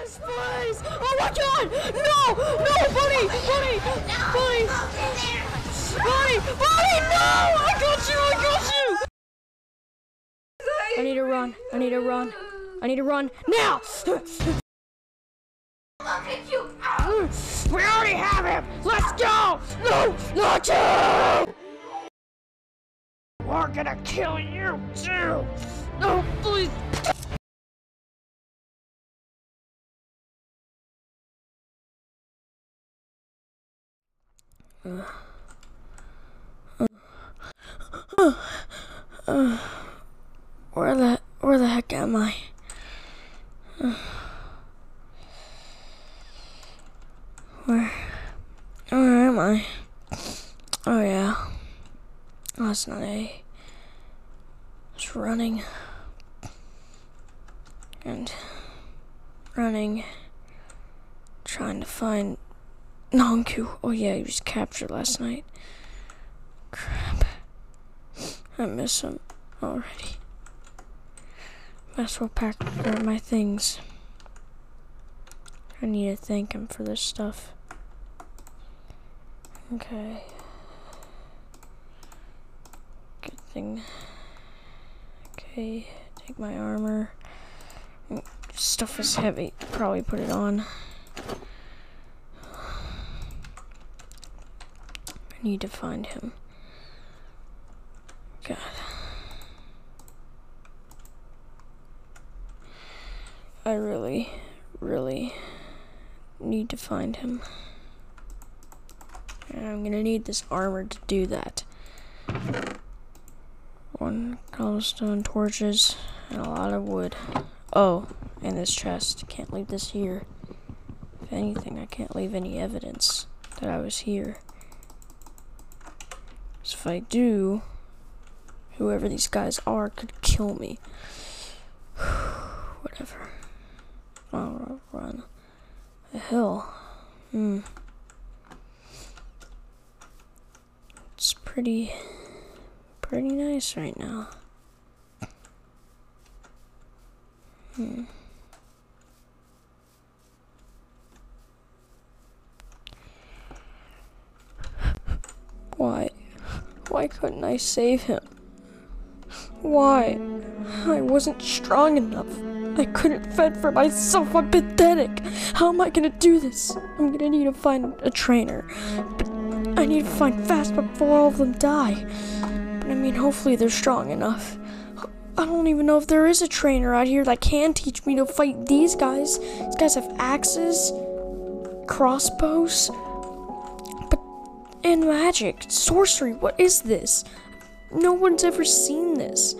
Please, please! Oh my god! No! No, buddy! Buddy! Buddy! Buddy! Buddy! No! I got you! I got you! I need to run. I need to run. I need to run now! Look at you! We already have him! Let's go! No! Not you! We're gonna kill you too! No, please! Where the where the heck am I? Where where am I? Oh yeah. That's not A. It's running. And running. Trying to find Nanku. Oh yeah, he was captured last night. Crap. I miss him already. Might as well pack my things. I need to thank him for this stuff. Okay. Good thing. Okay, take my armor. Mm, stuff is heavy. Probably put it on. Need to find him. God. I really, really need to find him. And I'm gonna need this armor to do that. One cobblestone, torches, and a lot of wood. Oh, and this chest. Can't leave this here. If anything, I can't leave any evidence that I was here. So if I do, whoever these guys are could kill me. Whatever. I'll run. A hill. Hmm. It's pretty, pretty nice right now. Hmm. Why? Why couldn't I save him? Why? I wasn't strong enough. I couldn't fend for myself. I'm pathetic. How am I gonna do this? I'm gonna need to find a trainer. But I need to find fast before all of them die. But I mean, hopefully they're strong enough. I don't even know if there is a trainer out here that can teach me to fight these guys. These guys have axes, crossbows, and magic, sorcery. What is this? No one's ever seen this.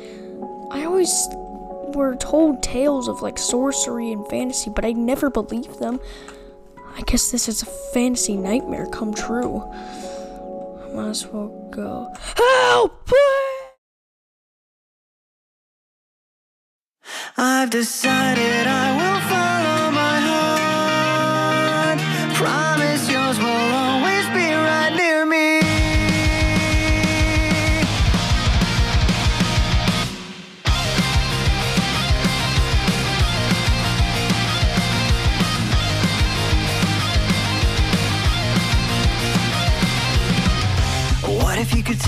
I always were told tales of like sorcery and fantasy, but I never believed them. I guess this is a fantasy nightmare come true. I might as well go. Help! I've decided I will follow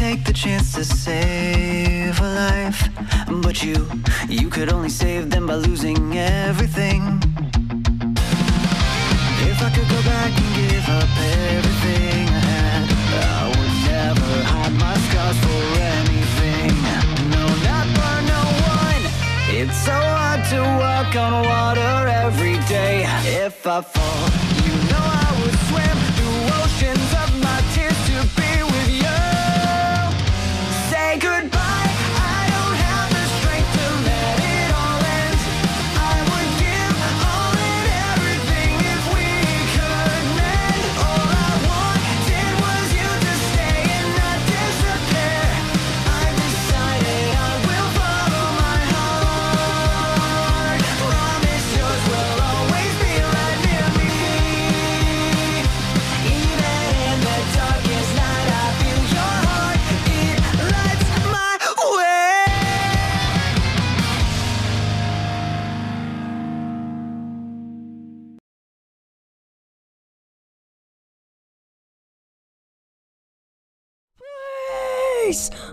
take the chance to save a life? But you, you could only save them by losing everything. If I could go back and give up everything I had, I would never hide my scars for anything. No, not for no one. It's so hard to walk on water every day. If I fall,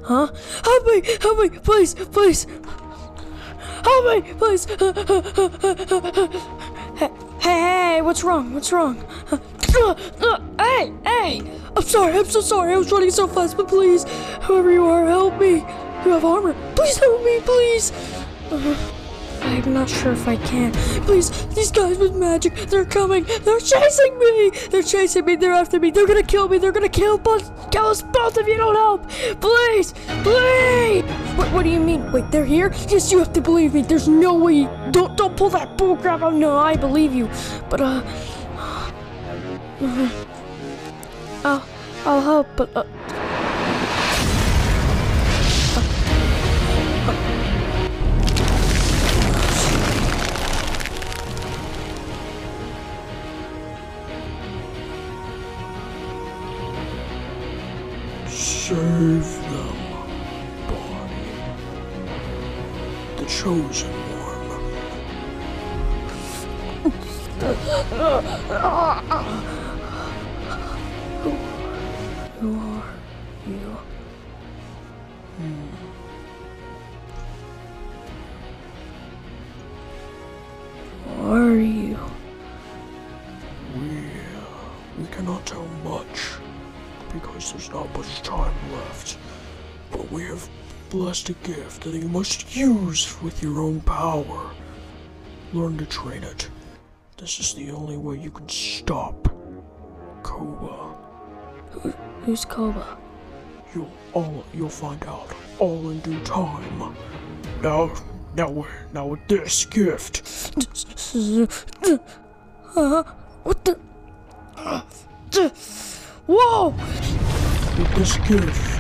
Huh? Help me! Help me! Please! Please! Help me! Please! hey, hey, what's wrong? What's wrong? Hey! Hey! I'm sorry, I'm so sorry. I was running so fast, but please, whoever you are, help me. You have armor. Please help me, please. Uh, I'm not sure if I can. Please, these guys with magic, they're coming. They're chasing me. They're chasing me. They're after me. They're gonna kill me. They're gonna kill both, kill us both if you don't help. Please, please. What, what do you mean? Wait, they're here? Yes, you have to believe me. There's no way. Don't, don't pull that bullcrap out. No, I believe you. But uh, I'll, I'll help. But uh. Save them, body. The chosen one. blessed a gift that you must use with your own power. Learn to train it. This is the only way you can stop Koba. Who's Koba? You'll all you'll find out all in due time. Now, now, now with this gift, Uh, what the? Whoa! with this gift,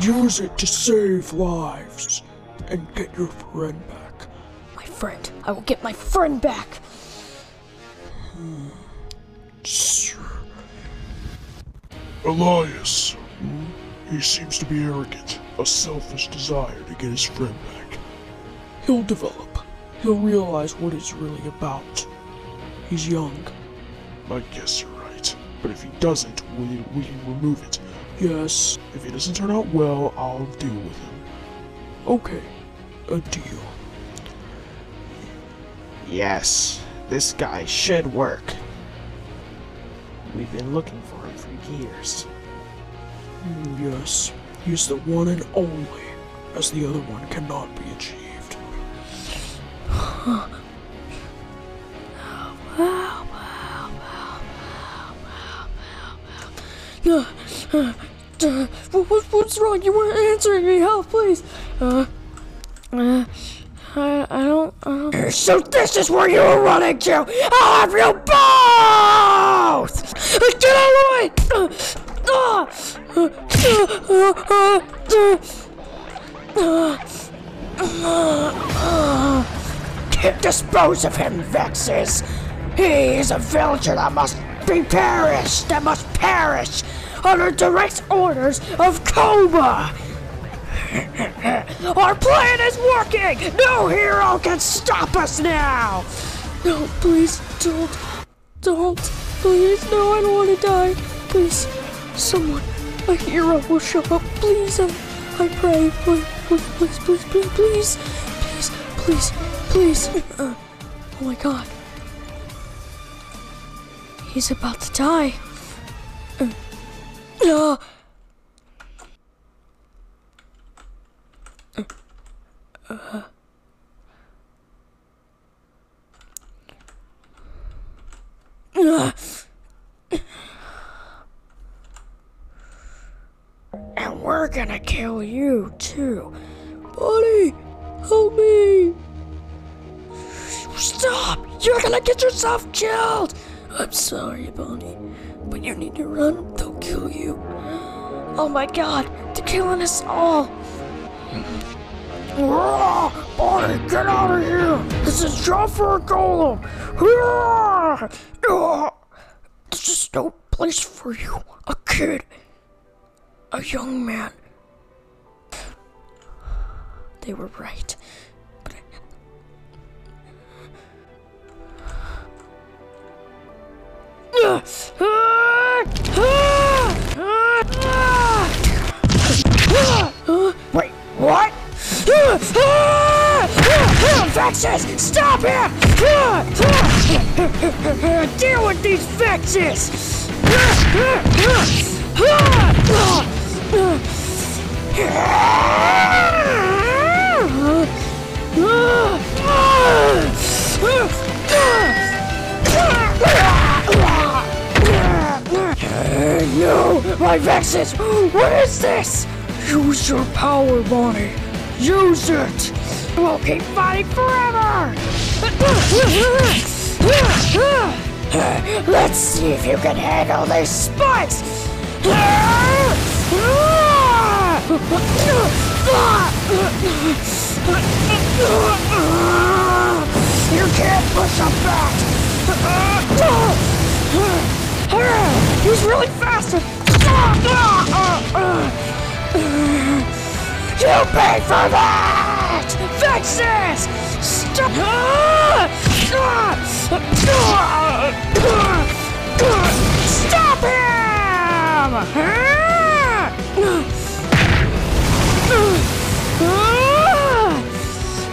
use it to save lives and get your friend back. My friend. I will get my friend back. Sir. Elias. hmm, He seems to be arrogant, a selfish desire to get his friend back. He'll develop. He'll realize what it's really about. He's young. I guess you're right. But if he doesn't, we, we can remove it. Yes, if he doesn't turn out well, I'll deal with him. Okay, a deal. Yes, this guy should work. We've been looking for him for years. Mm, Yes, he's the one and only, as the other one cannot be achieved. Uh, what's wrong? You weren't answering me. Help, please. Uh, uh, I, I don't, I. So this is where you were running to? I'll have you both! Uh, Get out of the way! Uh, uh, uh, uh, uh, uh, Can't dispose of him, Vexes. He is a villager that must be perished, that must perish under direct orders of Koba. Our plan is working! No hero can stop us now! No, please don't. Don't. Please, no, I don't want to die. Please, someone, a hero will show up. Please, I, I pray. Please, please, please, please, please, please, please, please. Uh, oh my god. He's about to die. Uh, uh, And we're gonna kill you too. buddy, help me. Stop! You're gonna get yourself killed! I'm sorry, Bonnie, but you need to run. They'll kill you. Oh my god, they're killing us all! Mm-hmm. Roar! Bonnie, get out of here! This is just for a golem! This is no place for you, a kid, a young man. They were right. Wait, what? Vexes, stop him! Deal with these Vexes! Ah! No! My Vexes! What is this? Use your power, Bonnie! Use it! We'll keep fighting forever! Let's see if you can handle these spikes! You can't push him back! He's really fast! You pay for that! Vexes! Stop! Stop him!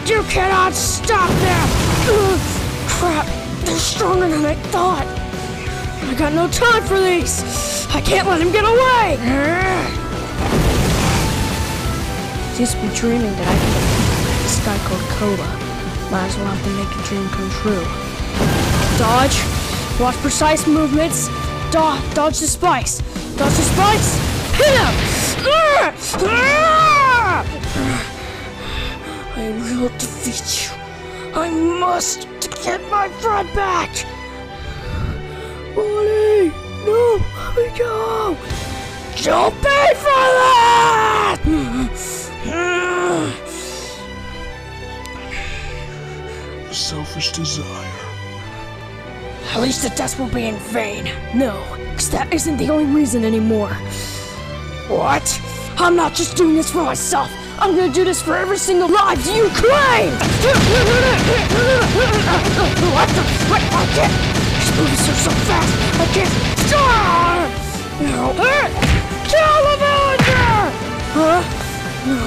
You cannot stop them! Crap, they're stronger than I thought. I got no time for these! I can't let him get away! Just be dreaming that I can this guy called Koba. Might as well have to make a dream come true. Dodge. Watch precise movements. Do- dodge the spikes. Dodge the spikes. Hit him! I will defeat you. I must get my friend back! Bonnie! No! Me go! You'll pay for that! Selfish desire. At least the test will be in vain. No, because that isn't the only reason anymore. What? I'm not just doing this for myself. I'm gonna do this for every single life you claim! what the? What? I can't! He's moving so, fast! I can't! Ah! No! Kill the villager! Huh? No!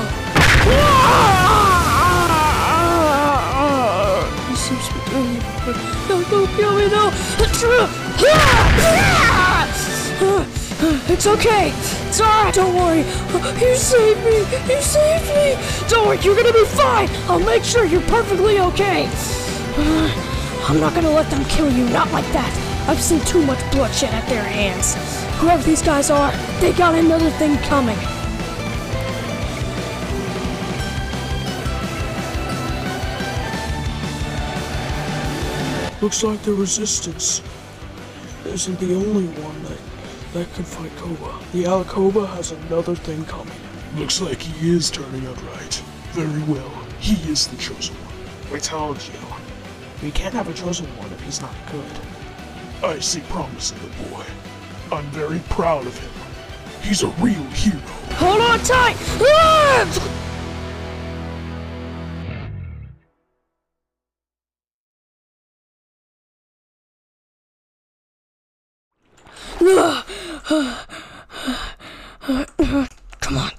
He seems to be doing it. No, don't kill me, no! It's okay. It's alright. Don't worry. You saved me. You saved me. Don't worry. You're gonna be fine. I'll make sure you're perfectly okay. I'm not gonna let them kill you. Not like that. I've seen too much bloodshed at their hands. Whoever these guys are, they got another thing coming. Looks like the resistance isn't the only one that that can fight Koba. The Allha.Koba has another thing coming. Looks like he is turning out right. Very well. He is the chosen one. We told you. We can't have a chosen one if he's not good. I see promise in the boy. I'm very proud of him. He's a real hero. Hold on tight. Ah! Come on.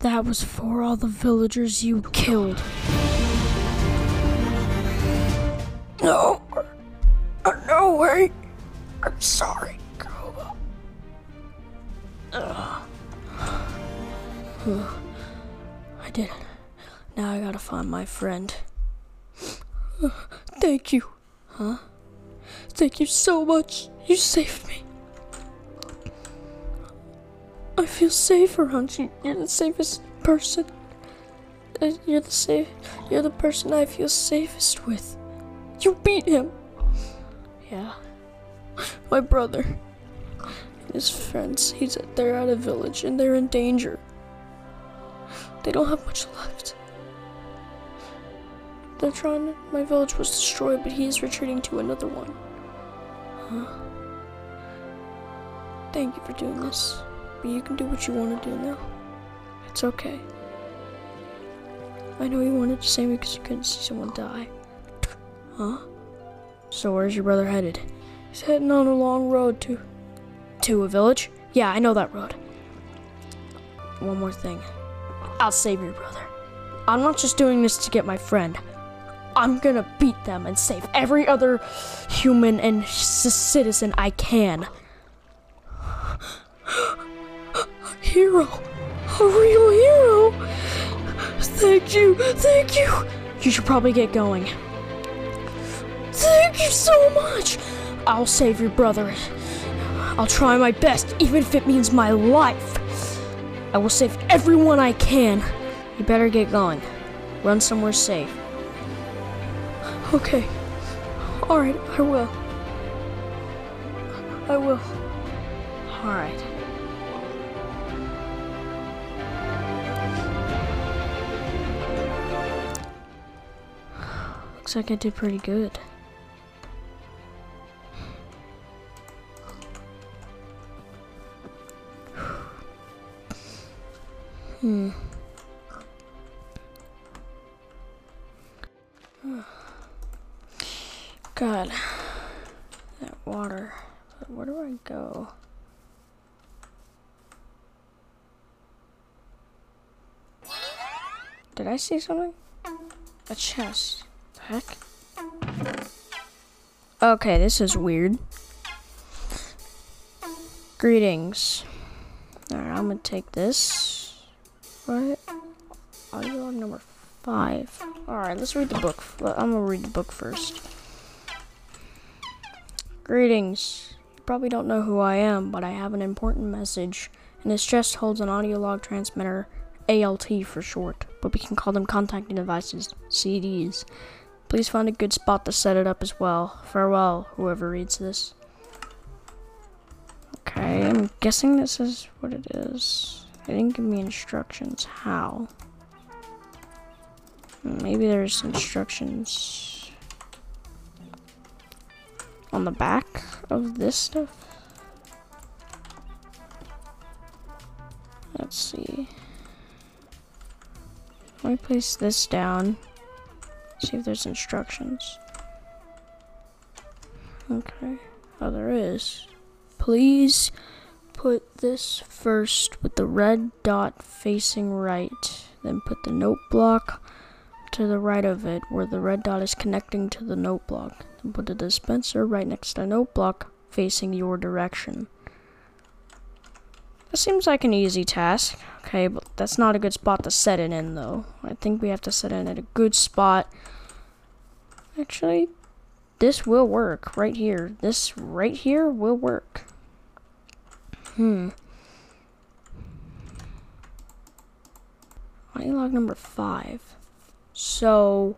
That was for all the villagers you killed. No. Uh, no way. I'm sorry, Koba. I did it. Now I gotta find my friend. Thank you. Huh? Thank you so much. You saved me. I feel safe around you. You're the safest person. You're the safe. You're the person I feel safest with. You beat him. Yeah. My brother. and His friends. He's they're at a village and they're in danger. They don't have much left. They're trying. My village was destroyed, but he is retreating to another one. Huh? Thank you for doing this. But you can do what you want to do now. It's okay. I know you wanted to save me because you couldn't see someone die. Huh? So where's your brother headed? He's heading on a long road to... To a village? Yeah, I know that road. One more thing. I'll save your brother. I'm not just doing this to get my friend. I'm gonna beat them and save every other human and citizen I can. A hero. A real hero. Thank you. Thank you. You should probably get going. Thank you so much. I'll save your brother. I'll try my best, even if it means my life. I will save everyone I can. You better get going. Run somewhere safe. Okay. Alright, I will. I will. Alright. Looks like I did pretty good. Hmm. God. That water. But where do I go? Did I see something? A chest. Heck? Okay, this is weird. Greetings. Alright, I'm gonna take this. Right? Audio log number five. Alright, let's read the book. I'm gonna read the book first. Greetings. You probably don't know who I am, but I have an important message. And this chest holds an audio log transmitter, ALT for short, but we can call them contacting devices, CDs. Please find a good spot to set it up as well. Farewell, whoever reads this. Okay, I'm guessing this is what it is. They didn't give me instructions. How? Hmm, maybe there's instructions on the back of this stuff. Let's see. Let me place this down. See if there's instructions. Okay. Oh, there is. Please put this first with the red dot facing right. Then put the note block to the right of it where the red dot is connecting to the note block. Then put the dispenser right next to the note block facing your direction. That seems like an easy task. Okay, but that's not a good spot to set it in though. I think we have to set it in at a good spot. Actually, this will work right here. This right here will work. Hmm. Audio log number five. So,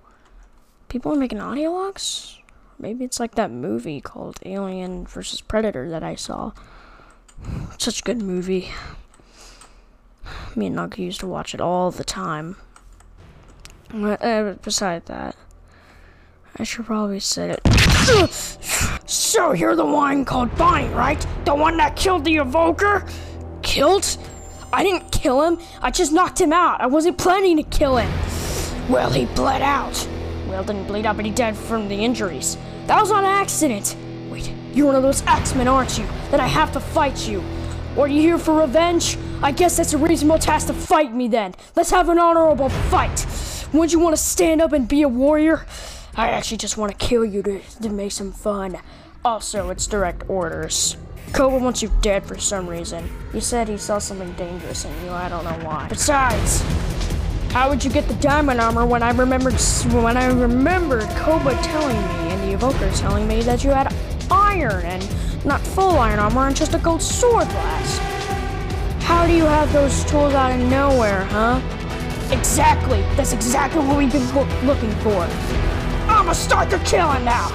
people are making audio logs? Maybe it's like that movie called Alien vs. Predator that I saw. Such a good movie. Me and Nugget used to watch it all the time. Uh, uh, beside that, I should probably set it. So you're the one called Bonnie, right? The one that killed the evoker? Killed? I didn't kill him. I just knocked him out. I wasn't planning to kill him. Well, he bled out. Well, didn't bleed out, but he died from the injuries. That was on accident. Wait, you're one of those X-Men, aren't you? Then I have to fight you. Are you here for revenge? I guess that's a reasonable task to fight me then. Let's have an honorable fight. Wouldn't you want to stand up and be a warrior? I actually just want to kill you to, to make some fun. Also, it's direct orders. Koba wants you dead for some reason. He said he saw something dangerous in you. I don't know why. Besides, how would you get the diamond armor when I remembered when I remembered Koba telling me and the evoker telling me that you had iron and not full iron armor and just a gold sword blast? How do you have those tools out of nowhere, huh? Exactly. That's exactly what we've been loo- looking for. I'ma start the killing now.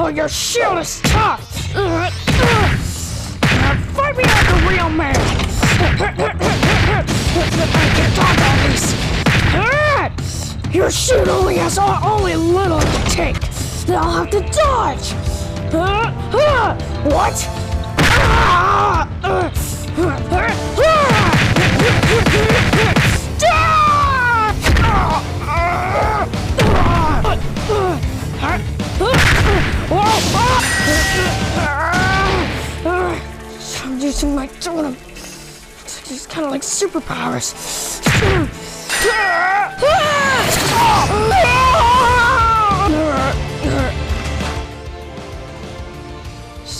Oh, your shield is tough. Now fight me like a real man. I can talk at least. Your suit only has only little to take. Then I'll have to dodge. What? I'm using my totem. It's kind of like superpowers.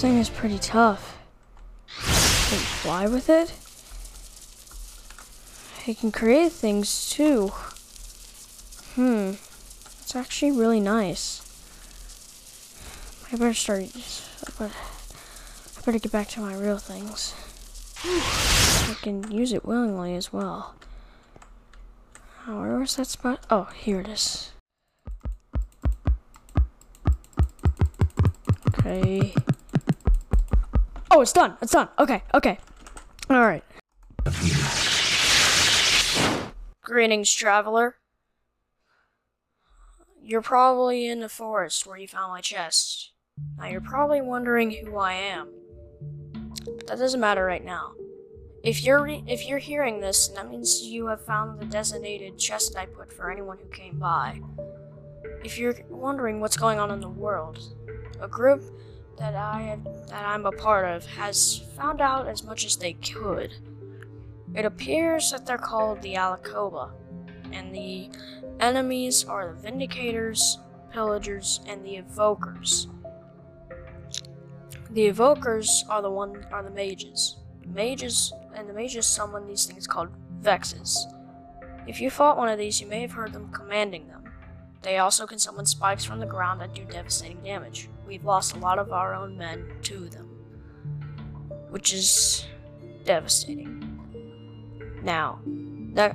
Thing is pretty tough. Can fly with it? It can create things too. Hmm. It's actually really nice. I better start. I better, I better get back to my real things. I can use it willingly as well. Oh, where was that spot? Oh, here it is. Okay. Oh, it's done. It's done. Okay, okay. All right. Greetings, traveler. You're probably in the forest where you found my chest. Now, you're probably wondering who I am. That doesn't matter right now. If you're re- if you're hearing this, that means you have found the designated chest I put for anyone who came by. If you're wondering what's going on in the world, a group that I have, that I'm a part of has found out as much as they could. It appears that they're called the Allha.Koba, and the enemies are the Vindicators, Pillagers, and the Evokers. The Evokers are the one are the mages. Mages and the mages summon these things called Vexes. If you fought one of these, you may have heard them commanding them. They also can summon spikes from the ground that do devastating damage. We've lost a lot of our own men to them, which is devastating. Now,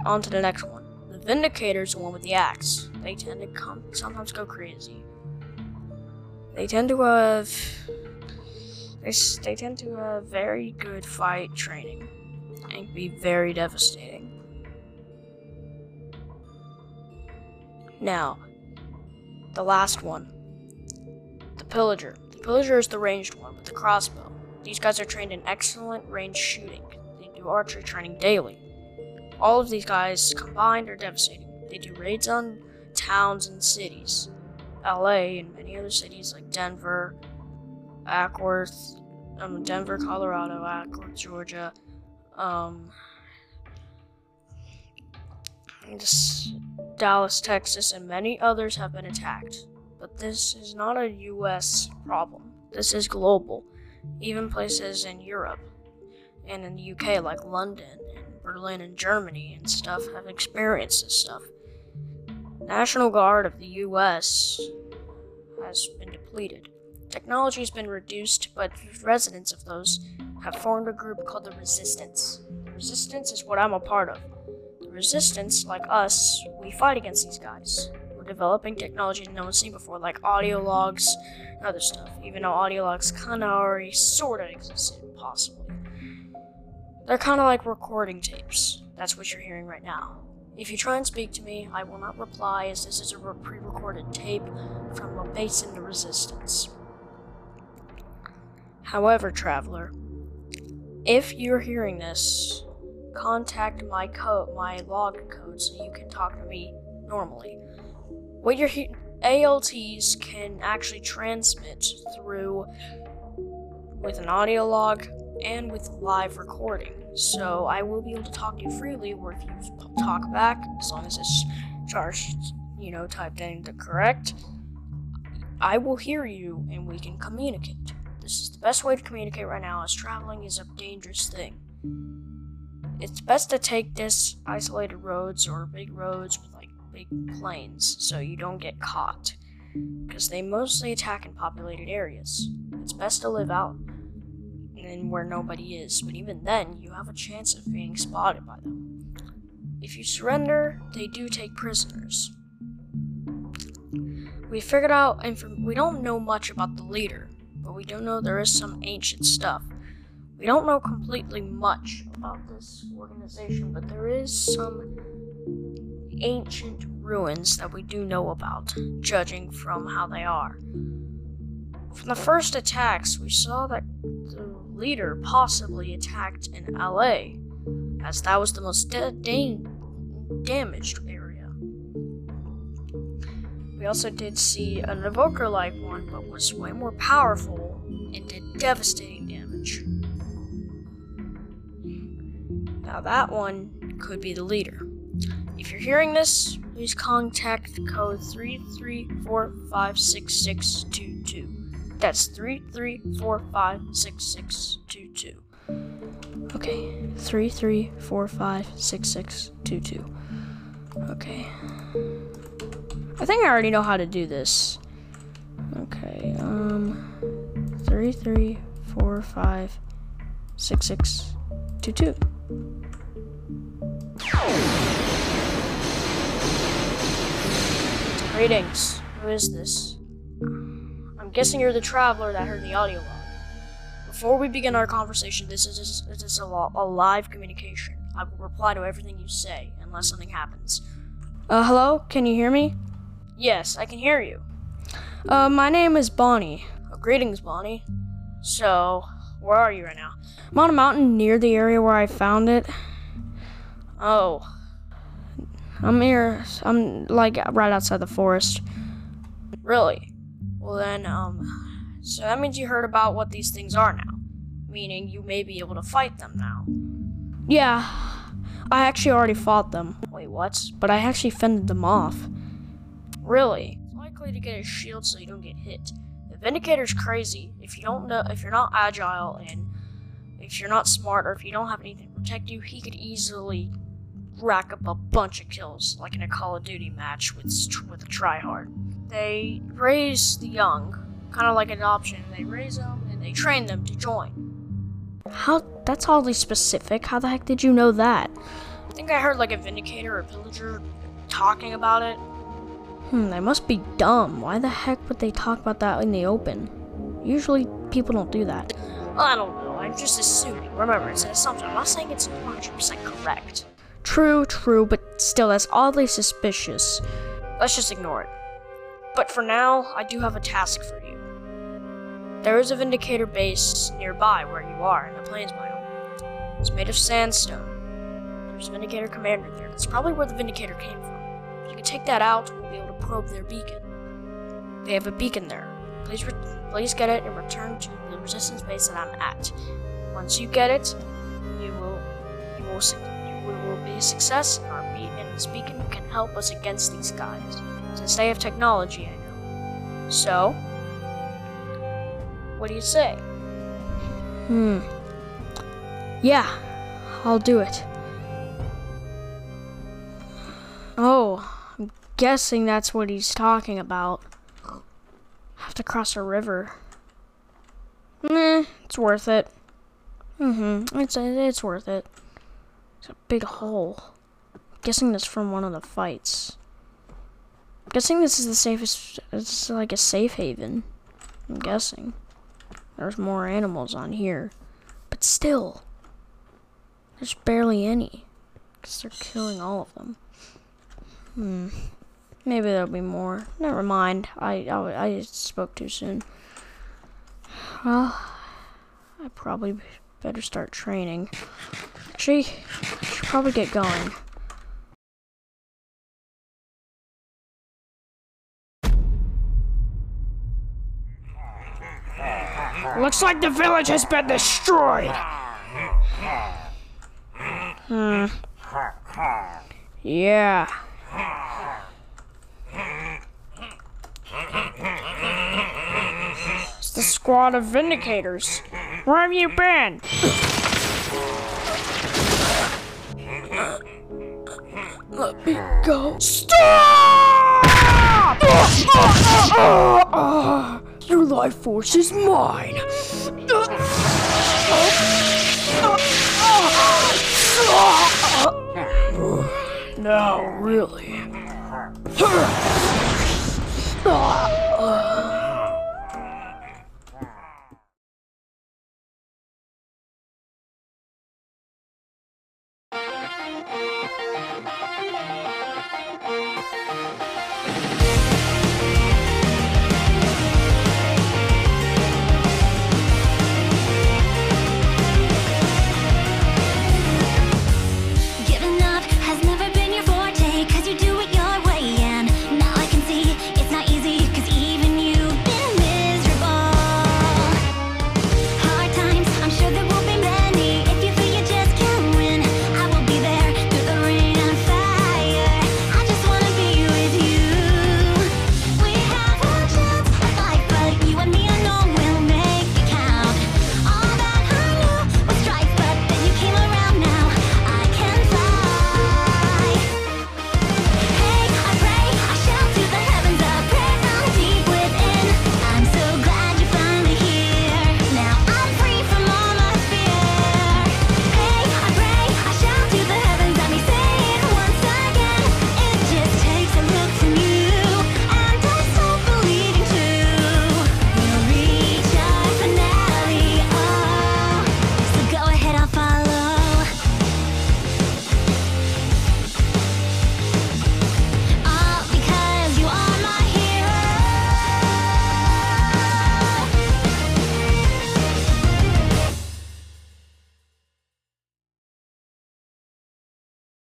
on to the next one. The Vindicators, the one with the axe. They tend to come, sometimes go crazy. They tend to have they, they tend to have very good fight training and be very devastating. Now, the last one. Pillager. The Pillager is the ranged one with the crossbow. These guys are trained in excellent range shooting. They do archery training daily. All of these guys combined are devastating. They do raids on towns and cities. LA and many other cities like Denver, Acworth, um, Denver, Colorado, Acworth, Georgia, um, Dallas, Texas, and many others have been attacked. This is not a U.S. problem. This is global. Even places in Europe and in the UK, like London and Berlin and Germany and stuff, have experienced this stuff. National Guard of the U.S. has been depleted. Technology has been reduced, but residents of those have formed a group called the Resistance. The Resistance is what I'm a part of. The Resistance, like us, we fight against these guys. Developing technology no one's seen before, like audio logs and other stuff, even though audio logs kind of already sort of existed, possibly. They're kind of like recording tapes. That's what you're hearing right now. If you try and speak to me, I will not reply, as this is a pre recorded tape from a base in the Resistance. However, traveler, if you're hearing this, contact my code, my log code, so you can talk to me normally. What your ALTs can actually transmit through with an audio log and with live recording. So I will be able to talk to you freely, or if you talk back, as long as it's charged, you know, typed in the correct, I will hear you and we can communicate. This is the best way to communicate right now, as traveling is a dangerous thing. It's best to take this isolated roads or big roads with like big so you don't get caught. Because they mostly attack in populated areas. It's best to live out in where nobody is, but even then, you have a chance of being spotted by them. If you surrender, they do take prisoners. We figured out, inf- we don't know much about the leader, but we do know there is some ancient stuff. We don't know completely much about this organization, but there is some ancient ruins that we do know about, judging from how they are. From the first attacks, we saw that the leader possibly attacked in LA, as that was the most da- da- damaged area. We also did see an evoker like one, but was way more powerful and did devastating damage. Now, that one could be the leader. If you're hearing this, please contact code 33456622. That's 33456622. Okay, 33456622. Okay. I think I already know how to do this. Okay, um 33456622. Greetings. Who is this? I'm guessing you're the traveler that heard the audio log. Before we begin our conversation, this is this is a, a live communication. I will reply to everything you say unless something happens. Uh, hello? Can you hear me? Yes, I can hear you. Uh, my name is Bonnie. Oh, greetings, Bonnie. So, where are you right now? I'm on a mountain near the area where I found it. Oh. I'm here. I'm like right outside the forest. Really? Well then, um, so that means you heard about what these things are now. Meaning you may be able to fight them now. Yeah, I actually already fought them. Wait, what? But I actually fended them off. Really? It's likely to get a shield so you don't get hit. The Vindicator's crazy. If you don't know, if you're not agile and if you're not smart or if you don't have anything to protect you, he could easily rack up a bunch of kills, like in a Call of Duty match with with a tryhard. They raise the young, kind of like adoption. They raise them and they train them to join. How? That's oddly specific. How the heck did you know that? I think I heard like a Vindicator or Pillager talking about it. Hmm, they must be dumb. Why the heck would they talk about that in the open? Usually people don't do that. I don't know. I'm just assuming. Remember, it's an assumption. I'm not saying it's 100% correct. True, true, but still, that's oddly suspicious. Let's just ignore it. But for now, I do have a task for you. There is a Vindicator base nearby where you are in the Plains biome. It's made of sandstone. There's a Vindicator commander there. That's probably where the Vindicator came from. If you can take that out, we'll be able to probe their beacon. They have a beacon there. Please, please get it and return to the Resistance base that I'm at. Once you get it, you will, you will, a success. Our and this beacon can help us against these guys, since they have technology. I know. So, what do you say? Hmm. Yeah, I'll do it. Oh, I'm guessing that's what he's talking about. Have to cross a river. Meh, it's worth it. Mm-hmm. It's it's worth it. It's a big hole. I'm guessing that's from one of the fights. I'm guessing this is the safest. It's like a safe haven. I'm guessing. There's more animals on here, but still, there's barely any. Cause they're killing all of them. Hmm. Maybe there'll be more. Never mind. I, I, I spoke too soon. Well, I probably better start training. Actually, I should probably get going. Looks like the village has been destroyed. Hmm. Yeah. It's the squad of Vindicators. Where have you been? Let me go. Stop! Your life force is mine. No, really.